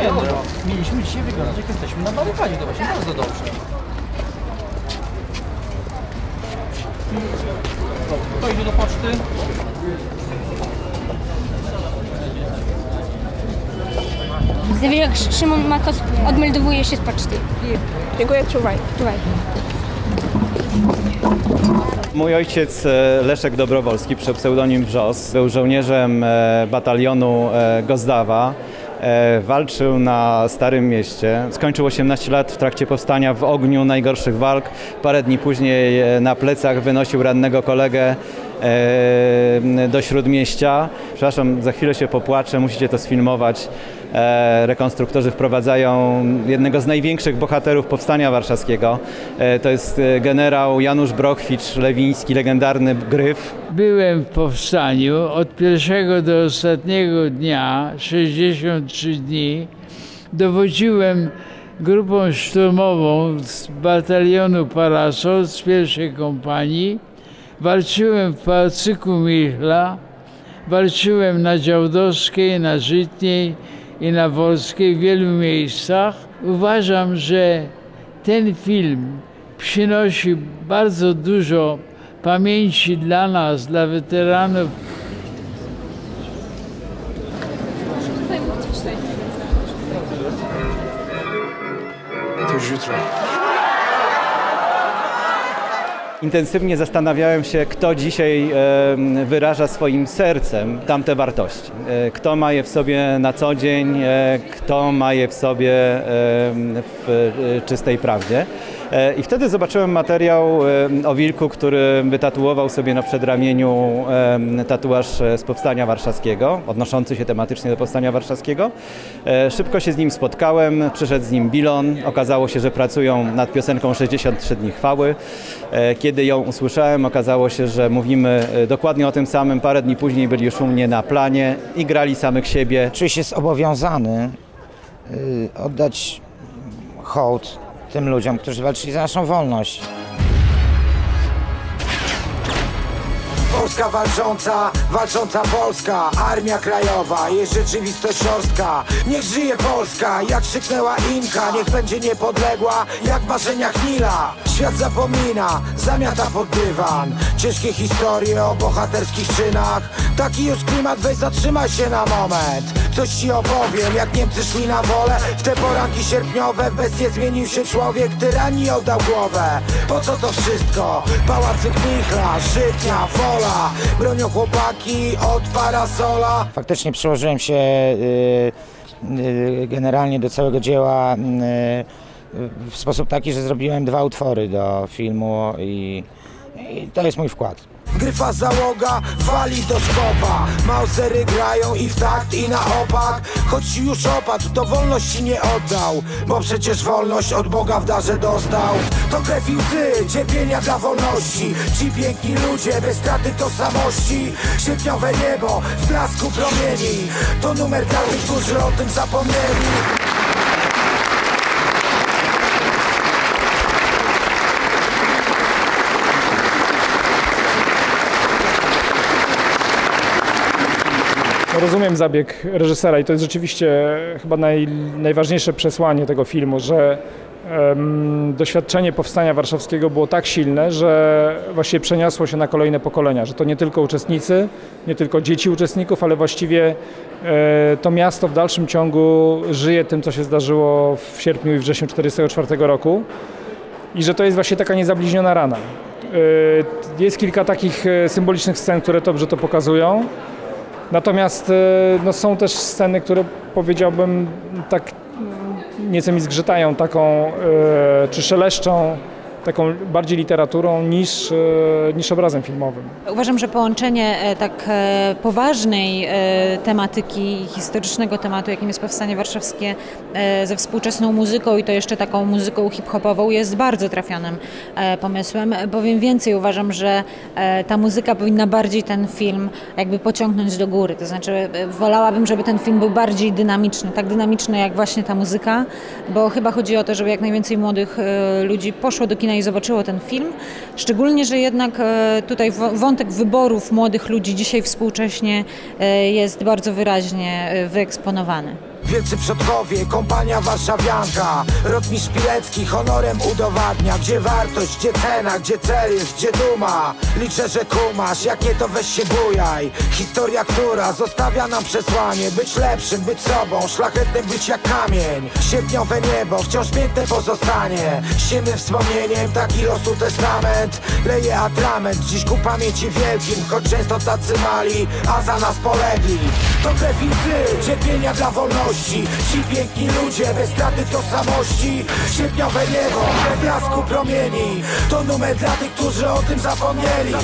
Nie, no, mieliśmy dzisiaj wyglądać jak jesteśmy na barykadzie, to właśnie bardzo dobrze. To idzie do poczty. Widzę, jak Szymon Makos odmeldowuje się z poczty. Dziękuję, czuwaj. Czuwaj. Mój ojciec e, Leszek Dobrowolski, przy pseudonim Wrzos, był żołnierzem e, batalionu e, Gozdawa. Walczył na Starym Mieście. Skończył 18 lat w trakcie powstania w ogniu najgorszych walk. Parę dni później na plecach wynosił rannego kolegę do Śródmieścia. Przepraszam, za chwilę się popłaczę, musicie to sfilmować. E, Rekonstruktorzy wprowadzają jednego z największych bohaterów Powstania Warszawskiego. E, To jest e, generał Janusz Brochwicz-Lewiński, legendarny Gryf. Byłem w powstaniu od pierwszego do ostatniego dnia, 63 dni. Dowodziłem grupą szturmową z batalionu Parasol z pierwszej kompanii. Walczyłem w Pałacyku Michla, walczyłem na Działdowskiej, na Żytniej i na Wolskiej w wielu miejscach. Uważam, że ten film przynosi bardzo dużo pamięci dla nas, dla weteranów. To już jutro. Intensywnie zastanawiałem się, kto dzisiaj wyraża swoim sercem tamte wartości. E, Kto ma je w sobie na co dzień, e, kto ma je w sobie w e, czystej prawdzie. E, I wtedy zobaczyłem materiał e, o wilku, który wytatuował sobie na przedramieniu e, tatuaż z Powstania Warszawskiego, odnoszący się tematycznie do Powstania Warszawskiego. Szybko się z nim spotkałem, przyszedł z nim Bilon. Okazało się, że pracują nad piosenką 63 dni chwały. Kiedy ją usłyszałem, okazało się, że mówimy dokładnie o tym samym. Parę dni później byli już u mnie na planie i grali samych siebie. Czuję się zobowiązany y, oddać hołd tym ludziom, którzy walczyli za naszą wolność. Polska walcząca, walcząca Polska, Armia Krajowa, jest rzeczywistość szorstka. Niech żyje Polska, jak krzyknęła Inka, niech będzie niepodległa, jak w marzeniach Nila. Świat zapomina, zamiata pod dywan, ciężkie historie o bohaterskich czynach. Taki już klimat, weź zatrzymaj się na moment. Coś ci opowiem, jak Niemcy szli na wolę W te poranki sierpniowe w bestie zmienił się człowiek Tyranii oddał głowę Po co to wszystko? Pałacyk Michla, Żytnia, Wola Bronią chłopaki od parasola Faktycznie przyłożyłem się y, y, generalnie do całego dzieła y, w sposób taki, że zrobiłem dwa utwory do filmu i, i to jest mój wkład. Gryfa załoga wali do szkopa Mausery grają i w takt i na opak. Choć już opadł, to wolności nie oddał Bo przecież wolność od Boga w darze dostał. To krew i łzy, cierpienia dla wolności. Ci piękni ludzie bez straty tożsamości Sierpniowe niebo w blasku promieni. To numer dla tych, którzy o tym zapomnieli Rozumiem zabieg reżysera i to jest rzeczywiście chyba naj, najważniejsze przesłanie tego filmu, że em, doświadczenie powstania warszawskiego było tak silne, że właściwie przeniosło się na kolejne pokolenia, że to nie tylko uczestnicy, nie tylko dzieci uczestników, ale właściwie e, to miasto w dalszym ciągu żyje tym, co się zdarzyło w sierpniu i wrześniu 1944 roku i że to jest właśnie taka niezabliźniona rana. E, Jest kilka takich e, symbolicznych scen, które dobrze to pokazują. Natomiast e, no, są też sceny, które powiedziałbym tak mm, nieco mi zgrzytają taką, e, czy szeleszczą taką bardziej literaturą niż, e, niż obrazem filmowym. Uważam, że połączenie e, tak e, poważnej tematyki, historycznego tematu, jakim jest Powstanie Warszawskie, ze współczesną muzyką i to jeszcze taką muzyką hip-hopową jest bardzo trafionym pomysłem. Powiem więcej, uważam, że ta muzyka powinna bardziej ten film jakby pociągnąć do góry. To znaczy wolałabym, żeby ten film był bardziej dynamiczny, tak dynamiczny jak właśnie ta muzyka, bo chyba chodzi o to, żeby jak najwięcej młodych ludzi poszło do kina i zobaczyło ten film. Szczególnie, że jednak e, tutaj wątek wyborów młodych ludzi dzisiaj współcześnie e, jest bardzo wyraźnie e, wyeksponowany. Wielcy przodkowie, kompania warszawianka. Rotmistrz Pilecki honorem udowadnia Gdzie wartość, gdzie cena, gdzie cel jest, gdzie duma. Liczę, że kumasz, jak nie to weź się bujaj. Historia, która zostawia nam przesłanie Być lepszym, być sobą, szlachetnym być jak kamień. Sierpniowe niebo, wciąż piękne pozostanie. Ściennym wspomnieniem, taki losu testament. Leje atrament, dziś ku pamięci wielkim Choć często tacy mali, a za nas polegli. To krew i cierpienia dla wolności Ci piękni ludzie, bez straty tożsamości. Sierpniowe niebo, w blasku promieni. To numer dla tych, którzy o tym zapomnieli